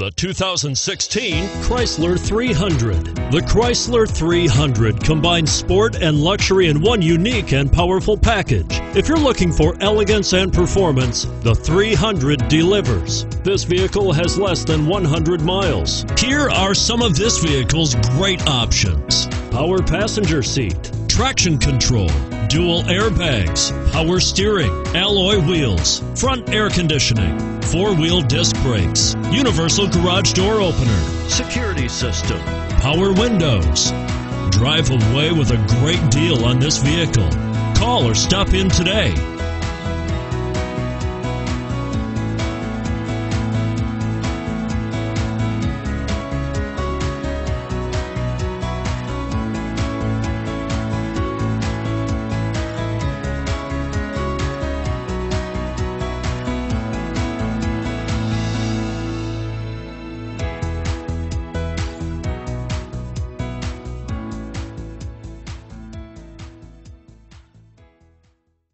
The 2016 Chrysler 300. The Chrysler 300 combines sport and luxury in one unique and powerful package. If you're looking for elegance and performance, the 300 delivers. This vehicle has less than 100 miles. Here are some of this vehicle's great options power passenger seat, traction control, dual airbags, power steering, alloy wheels, front air conditioning, four wheel disc brakes, universal garage door opener, security system, power windows. Drive away with a great deal on this vehicle. Call or stop in today.